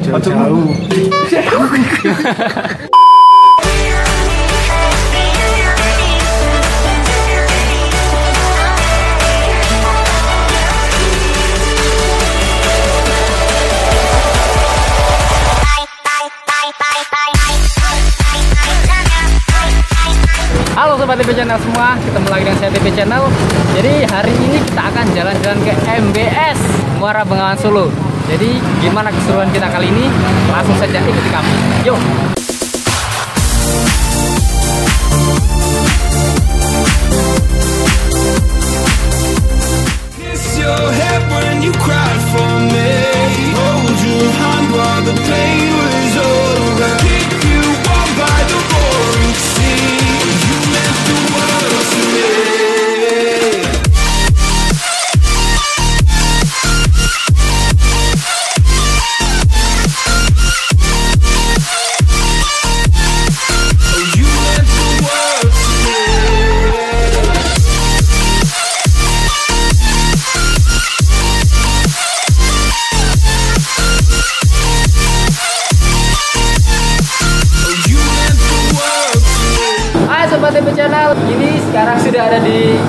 Jauh-jauh. Halo Sobat TV Channel semua, ketemu lagi dengan saya TV Channel. Jadi hari ini kita akan jalan-jalan ke MBS Muara Bengawan Solo Jadi gimana keseruan kita kali ini? Langsung saja ikuti kami Yuk! Channel Ini sekarang sudah ada di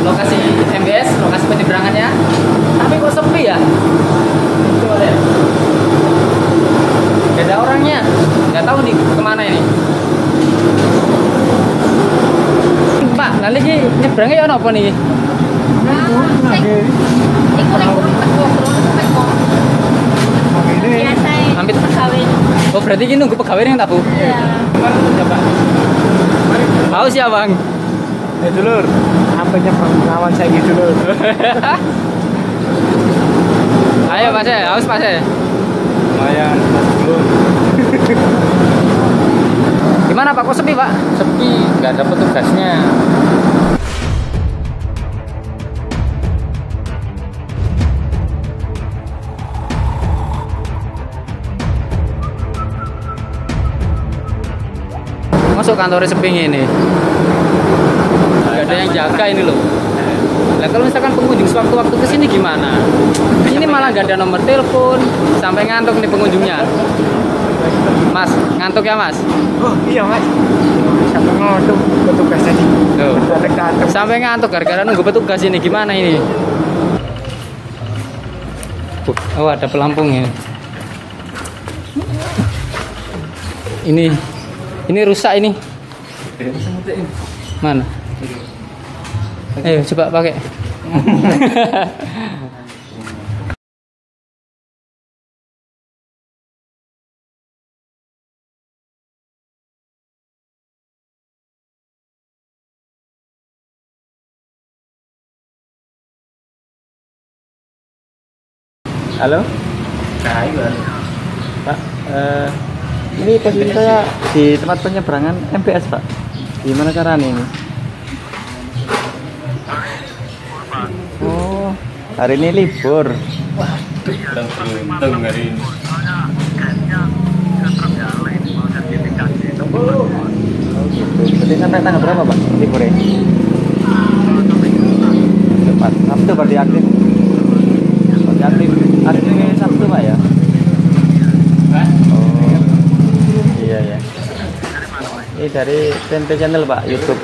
lokasi MBS, lokasi penyeberangannya. Tapi kok sepi ya? Coba lihat Gak ada orangnya. Gak tahu nih ke mana ini? Pak, nanti ki nyebrangnya ya apa nih? Hampir Oh berarti ini nunggu pegawai yang tabu? Coba Haus ya bang? Eh dulur, apanya pengawan saya gitu dulur. Ayo mas ya, haus mas ya Lumayan, mas dulur. Gimana pak, kok sepi pak? Sepi, nggak ada petugasnya Masuk kantornya sepi ini Gak ada yang jaga ini loh Nah kalau misalkan pengunjung sewaktu-waktu ke sini gimana? Ini malah gak ada nomor telepon Sampai ngantuk nih pengunjungnya Mas, ngantuk ya mas? Oh iya mas. Sampai ngodong petugas tadi. Datang. Sampai ngantuk gara-gara nunggu petugas ini gimana ini? Oh ada pelampung ya. Ini ini rusak ini. Mana? Ayo coba pakai. Halo. Nah, Pak, eh, ini posisi saya di tempat penyeberangan MPS Pak. Gimana caranya ini? Oh, hari ini libur. beruntung hari ini Berarti sampai tanggal berapa Pak liburnya? Cepat. Sabtu berarti aktif. Berarti aktif. Aktif ini Sabtu Pak ya? Oh, iya ya. Ini dari Tempe Channel Pak, YouTube.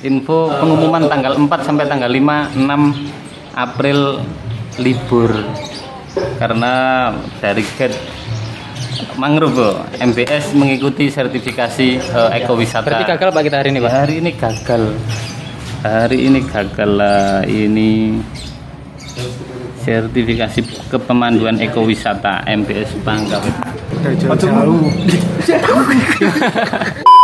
Info pengumuman tanggal 4 sampai tanggal 5 6 April libur karena dari Get Mangrove. MBS mengikuti sertifikasi eh, ekowisata. Berarti gagal Pak kita hari ini Pak? Hari ini gagal. Hari ini gagal lah ini sertifikasi kepemanduan ekowisata MBS. Udah jauh-jauh.